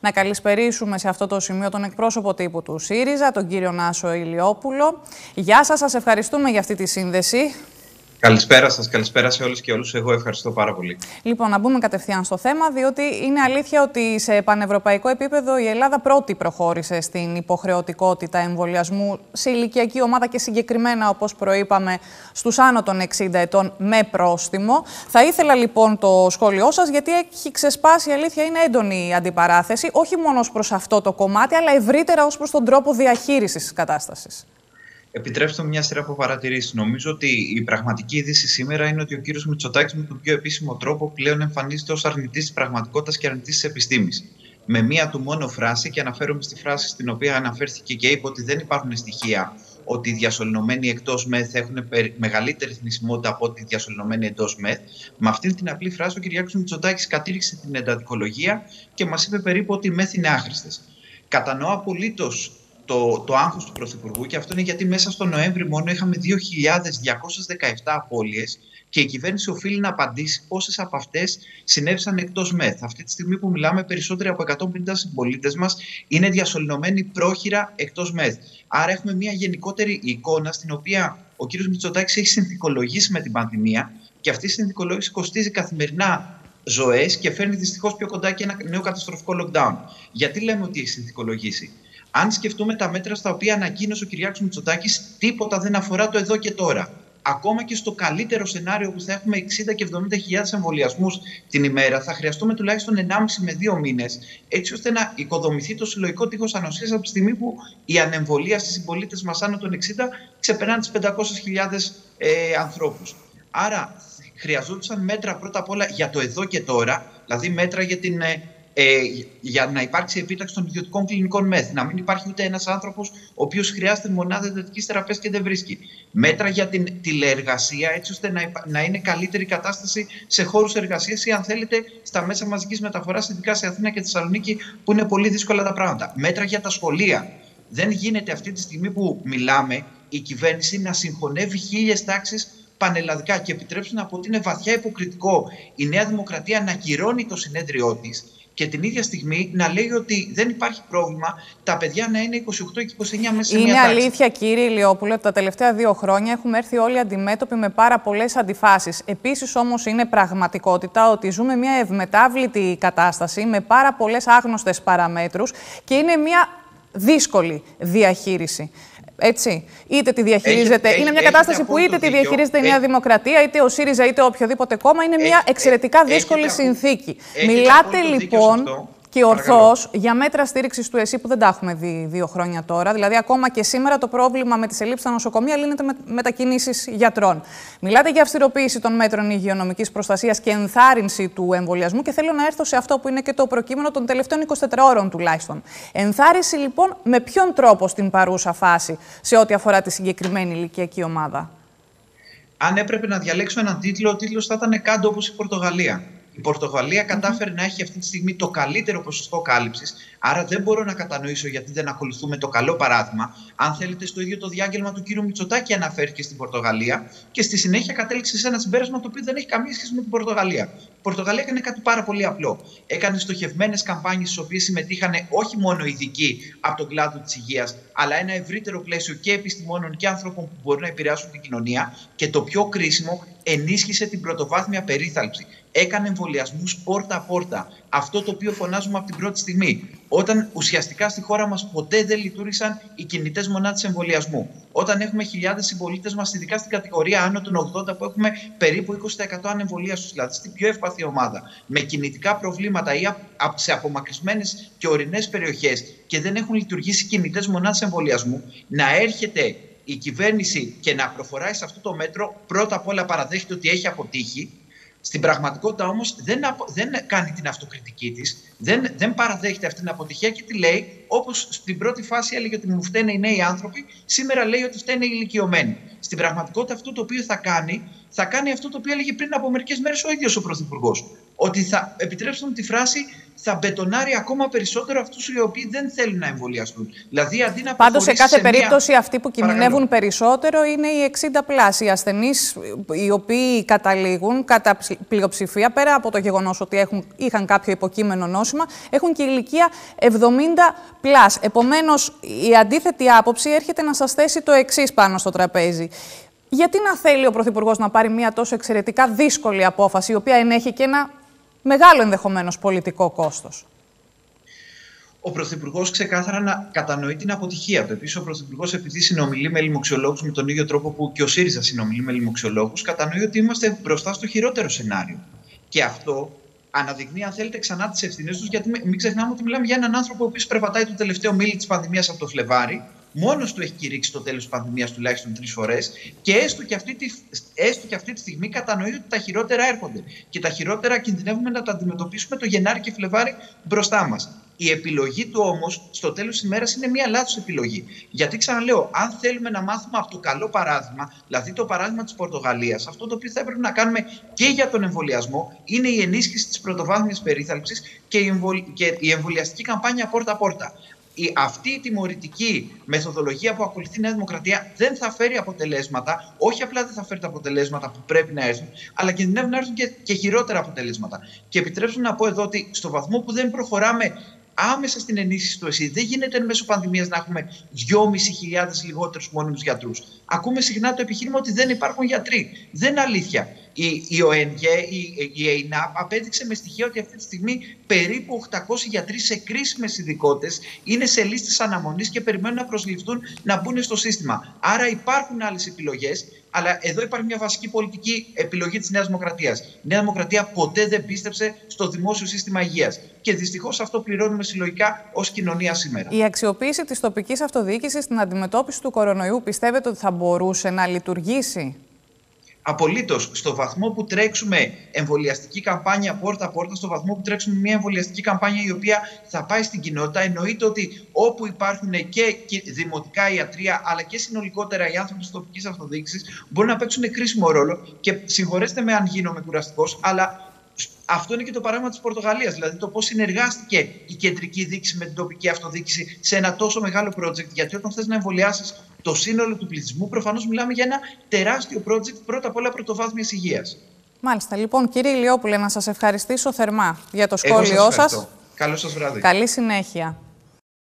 Να καλησπερίσουμε σε αυτό το σημείο τον εκπρόσωπο τύπου του ΣΥΡΙΖΑ, τον κύριο Νάσο Ηλιόπουλο. Γεια σας, σας ευχαριστούμε για αυτή τη σύνδεση. Καλησπέρα σας, καλησπέρα σε όλους και όλους. Εγώ ευχαριστώ πάρα πολύ. Λοιπόν, να μπούμε κατευθείαν στο θέμα, διότι είναι αλήθεια ότι σε πανευρωπαϊκό επίπεδο η Ελλάδα πρώτη προχώρησε στην υποχρεωτικότητα εμβολιασμού σε ηλικιακή ομάδα και συγκεκριμένα, όπως προείπαμε, στους άνω των 60 ετών με πρόστιμο. Θα ήθελα λοιπόν το σχόλιο σας, γιατί έχει ξεσπάσει η αλήθεια, είναι έντονη η αντιπαράθεση, όχι μόνο προς αυτό το κομμάτι, αλλά ευρύτερα ως προς τον τρόπο διαχείρισης της κατάστασης. Επιτρέψτε μου μια σειρά από παρατηρήσεις. Νομίζω ότι η πραγματική είδηση σήμερα είναι ότι ο κύριος Μητσοτάκης με τον πιο επίσημο τρόπο πλέον εμφανίζεται ως αρνητής της πραγματικότητας και αρνητής της επιστήμης. Με μία του μόνο φράση, και αναφέρομαι στη φράση στην οποία αναφέρθηκε και είπε ότι δεν υπάρχουν στοιχεία ότι οι διασωληνωμένοι εκτός ΜΕΘ έχουν μεγαλύτερη θνησιμότητα από ότι οι διασωληνωμένοι εντός ΜΕΘ. Με αυτήν την απλή φράση, ο Κυριάκος Μητσοτάκης κατήριξε την εντατικολογία και μας είπε περίπου ότι οι ΜΕΘ είναι άχρηστες. Κατανοώ απολύτως το, το άγχος του Πρωθυπουργού και αυτό είναι γιατί μέσα στο Νοέμβρη μόνο είχαμε 2.217 απώλειες και η κυβέρνηση οφείλει να απαντήσει πόσε από αυτές συνέβησαν εκτός ΜΕΘ. Αυτή τη στιγμή που μιλάμε, περισσότεροι από 150 συμπολίτες μας είναι διασωληνωμένοι πρόχειρα εκτός ΜΕΘ. Άρα, έχουμε μια γενικότερη εικόνα στην οποία ο κ. Μητσοτάκης έχει συνθηκολογήσει με την πανδημία και αυτή η συνθηκολόγηση κοστίζει καθημερινά ζωές και φέρνει δυστυχώς πιο κοντά και ένα νέο καταστροφικό lockdown. Γιατί λέμε ότι έχει συνθηκολογήσει; Αν σκεφτούμε τα μέτρα στα οποία ανακοίνωσε ο Κυριάκος Μητσοτάκης, τίποτα δεν αφορά το εδώ και τώρα. Ακόμα και στο καλύτερο σενάριο που θα έχουμε 60 και 70 χιλιάδες εμβολιασμούς την ημέρα, θα χρειαστούμε τουλάχιστον 1,5 με 2 μήνες, έτσι ώστε να οικοδομηθεί το συλλογικό τείχος ανοσίας από τη στιγμή που η ανεμβολία στις συμπολίτες μας άνω των 60 ξεπερνάνε τις 500.000 ε, ανθρώπους. Άρα χρειαζόντουσαν μέτρα πρώτα απ' όλα για το εδώ και τώρα, δηλαδή μέτρα για την ε, ε, για να υπάρξει επίταξη των ιδιωτικών κλινικών μεθ. Να μην υπάρχει ούτε ένας άνθρωπος ο οποίος χρειάζεται μονάδα εντατική θεραπείας και δεν βρίσκει. Μέτρα για την τηλεεργασία, έτσι ώστε να, να είναι καλύτερη κατάσταση σε χώρους εργασίας ή, αν θέλετε, στα μέσα μαζικής μεταφοράς, ειδικά σε Αθήνα και Θεσσαλονίκη, που είναι πολύ δύσκολα τα πράγματα. Μέτρα για τα σχολεία. Δεν γίνεται αυτή τη στιγμή που μιλάμε η κυβέρνηση να συγχωνεύει χίλιες τάξεις πανελλαδικά. Και επιτρέψτε να πω ότι είναι βαθιά υποκριτικό η Νέα Δημοκρατία να κυρώνει το συνέδριό της και την ίδια στιγμή να λέει ότι δεν υπάρχει πρόβλημα τα παιδιά να είναι 28 και 29 μέσα σε είναι μια τάξη. Είναι αλήθεια, κύριε Ηλιόπουλο, ότι τα τελευταία δύο χρόνια έχουμε έρθει όλοι αντιμέτωποι με πάρα πολλές αντιφάσεις. Επίσης, όμως, είναι πραγματικότητα ότι ζούμε μια ευμετάβλητη κατάσταση με πάρα πολλές άγνωστες παραμέτρους και είναι μια δύσκολη διαχείριση. Έτσι. Είτε τη διαχειρίζεται. είναι μια κατάσταση που είτε τη διαχειρίζεται η Νέα Δημοκρατία, είτε ο ΣΥΡΙΖΑ, είτε οποιοδήποτε κόμμα. Είναι μια εξαιρετικά δύσκολη συνθήκη. Μιλάτε λοιπόν και ορθώς για μέτρα στήριξης του ΕΣΥ που δεν τα έχουμε δει δύο χρόνια τώρα. Δηλαδή, ακόμα και σήμερα το πρόβλημα με τι ελλείψει στα νοσοκομεία λύνεται με μετακινήσεις γιατρών. Μιλάτε για αυστηροποίηση των μέτρων υγειονομικής προστασίας και ενθάρρυνση του εμβολιασμού. Και θέλω να έρθω σε αυτό που είναι και το προκείμενο των τελευταίων 24 ώρων τουλάχιστον. Ενθάρρυνση λοιπόν με ποιον τρόπο στην παρούσα φάση σε ό,τι αφορά τη συγκεκριμένη ηλικιακή ομάδα; Αν έπρεπε να διαλέξω έναν τίτλο, ο τίτλος θα ήταν κάτω όπως η Πορτογαλία. Η Πορτογαλία κατάφερε να έχει αυτή τη στιγμή το καλύτερο ποσοστό κάλυψης. Άρα δεν μπορώ να κατανοήσω γιατί δεν ακολουθούμε το καλό παράδειγμα. Αν θέλετε, στο ίδιο το διάγγελμα του κύριου Μητσοτάκη αναφέρθηκε στην Πορτογαλία και στη συνέχεια κατέληξε σε ένα συμπέρασμα το οποίο δεν έχει καμία σχέση με την Πορτογαλία. Η Πορτογαλία έκανε κάτι πάρα πολύ απλό. Έκανε στοχευμένες καμπάνιες στις οποίες συμμετείχαν όχι μόνο ειδικοί από τον κλάδο της υγείας, αλλά ένα ευρύτερο πλαίσιο και επιστημόνων και άνθρωπων που μπορούν να επηρεάσουν την κοινωνία. Και το πιο κρίσιμο, ενίσχυσε την πρωτοβάθμια περίθαλψη. Έκανε εμβολιασμούς πόρτα-πόρτα. Αυτό το οποίο φωνάζουμε από την πρώτη στιγμή. Όταν ουσιαστικά στη χώρα μας ποτέ δεν λειτουργήσαν οι κινητές μονάδες εμβολιασμού. Όταν έχουμε χιλιάδες συμπολίτες μας, ειδικά στην κατηγορία άνω των 80, που έχουμε περίπου 20% ανεμβολίαστου, δηλαδή στην πιο ευπαθή ομάδα, με κινητικά προβλήματα ή σε απομακρυσμένες και ορεινές περιοχές και δεν έχουν λειτουργήσει κινητές μονάδες εμβολιασμού, να έρχεται η κυβέρνηση και να προχωράει σε αυτό το μέτρο, πρώτα απ' όλα παραδέχεται ότι έχει αποτύχει. Στην πραγματικότητα όμως δεν, δεν κάνει την αυτοκριτική της, δεν, δεν παραδέχεται αυτή την αποτυχία και τη λέει όπως στην πρώτη φάση έλεγε ότι μου φταίνε οι νέοι άνθρωποι, σήμερα λέει ότι φταίνε οι ηλικιωμένοι. Στην πραγματικότητα αυτό το οποίο θα κάνει, θα κάνει αυτό το οποίο έλεγε πριν από μερικές μέρες ο ίδιος ο Πρωθυπουργός. Ότι θα επιτρέψουν τη φράση θα μπετονάρει ακόμα περισσότερο αυτούς οι οποίοι δεν θέλουν να εμβολιαστούν. Δηλαδή, αντί να Πάντως, σε κάθε σε περίπτωση, μια... αυτοί που κινδυνεύουν περισσότερο είναι οι 60 πλάσοι. Οι ασθενείς οι οποίοι καταλήγουν κατά πλειοψηφία, πέρα από το γεγονός ότι έχουν, είχαν κάποιο υποκείμενο νόσημα, έχουν και ηλικία 70 πλάς. Επομένως, η αντίθετη άποψη έρχεται να σας θέσει το εξής πάνω στο τραπέζι. Γιατί να θέλει ο Πρωθυπουργός να πάρει μια τόσο εξαιρετικά δύσκολη απόφαση, η οποία ενέχει και ένα μεγάλο ενδεχομένως πολιτικό κόστος. Ο Πρωθυπουργός ξεκάθαρα να κατανοεί την αποτυχία του. Επίσης, ο Πρωθυπουργός, επειδή συνομιλεί με λοιμοξιολόγους με τον ίδιο τρόπο που και ο ΣΥΡΙΖΑ συνομιλεί με λοιμοξιολόγους, κατανοεί ότι είμαστε μπροστά στο χειρότερο σενάριο. Και αυτό αναδεικνύει, αν θέλετε, ξανά τις ευθυνέ τους, γιατί μην ξεχνάμε ότι μιλάμε για έναν άνθρωπο ο οποίος περπατάει το τελευταίο μίλι της πανδημίας από το Φλεβάρι, μόνος του έχει κηρύξει το τέλος της πανδημίας τουλάχιστον τρεις φορές και έστω και, αυτή τη, έστω και αυτή τη στιγμή κατανοεί ότι τα χειρότερα έρχονται. Και τα χειρότερα κινδυνεύουμε να τα αντιμετωπίσουμε το Γενάρη και Φλεβάρι μπροστά μας. Η επιλογή του όμως στο τέλος της ημέρας είναι μια λάθος επιλογή. Γιατί ξαναλέω, αν θέλουμε να μάθουμε από το καλό παράδειγμα, δηλαδή το παράδειγμα της Πορτογαλίας, αυτό το οποίο θα έπρεπε να κάνουμε και για τον εμβολιασμό είναι η ενίσχυση της πρωτοβάθμιας περίθαλψης και η εμβολιαστική καμπάνια πόρτα-πόρτα η, αυτή η τιμωρητική μεθοδολογία που ακολουθεί η Νέα Δημοκρατία δεν θα φέρει αποτελέσματα. Όχι απλά δεν θα φέρει τα αποτελέσματα που πρέπει να έρθουν, αλλά κινδυνεύουν να έρθουν και, και χειρότερα αποτελέσματα. Και επιτρέψτε να πω εδώ ότι στο βαθμό που δεν προχωράμε άμεσα στην ενίσχυση του ΕΣΥ. Δεν γίνεται μέσω πανδημίας να έχουμε 2.500 λιγότερους μόνιμους γιατρούς. Ακούμε συχνά το επιχείρημα ότι δεν υπάρχουν γιατροί. Δεν είναι αλήθεια. Η, η ΟΕΝΓΕ, η, η ΕΙΝΑΠ απέδειξε με στοιχεία ότι αυτή τη στιγμή περίπου 800 γιατροί σε κρίσιμες ειδικότητες είναι σε λίστες αναμονής και περιμένουν να προσληφθούν να μπουν στο σύστημα. Άρα υπάρχουν άλλες επιλογές, αλλά εδώ υπάρχει μια βασική πολιτική επιλογή της Νέας Δημοκρατίας. Η Νέα Δημοκρατία ποτέ δεν πίστεψε στο δημόσιο σύστημα υγείας. Και δυστυχώς αυτό πληρώνουμε συλλογικά ως κοινωνία σήμερα. Η αξιοποίηση της τοπικής αυτοδιοίκησης στην αντιμετώπιση του κορονοϊού πιστεύετε ότι θα μπορούσε να λειτουργήσει; Απολύτως. Στο βαθμό που τρέξουμε εμβολιαστική καμπάνια πόρτα-πόρτα, στο βαθμό που τρέξουμε μια εμβολιαστική καμπάνια η οποία θα πάει στην κοινότητα, εννοείται ότι όπου υπάρχουν και δημοτικά ιατρία, αλλά και συνολικότερα οι άνθρωποι της τοπικής αυτοδιοίκησης, μπορούν να παίξουν κρίσιμο ρόλο. Και συγχωρέστε με αν γίνομαι κουραστικός, αλλά αυτό είναι και το παράδειγμα της Πορτογαλίας. Δηλαδή το πώς συνεργάστηκε η κεντρική δίκηση με την τοπική αυτοδιοίκηση σε ένα τόσο μεγάλο project. Γιατί όταν θες να εμβολιάσεις το σύνολο του πληθυσμού, προφανώς μιλάμε για ένα τεράστιο project πρώτα απ' όλα πρωτοβάθμιας υγείας. Μάλιστα. Λοιπόν, κύριε Ηλιόπουλε, να σας ευχαριστήσω θερμά για το σχόλιο σας. Καλό σας βράδυ. Καλή συνέχεια.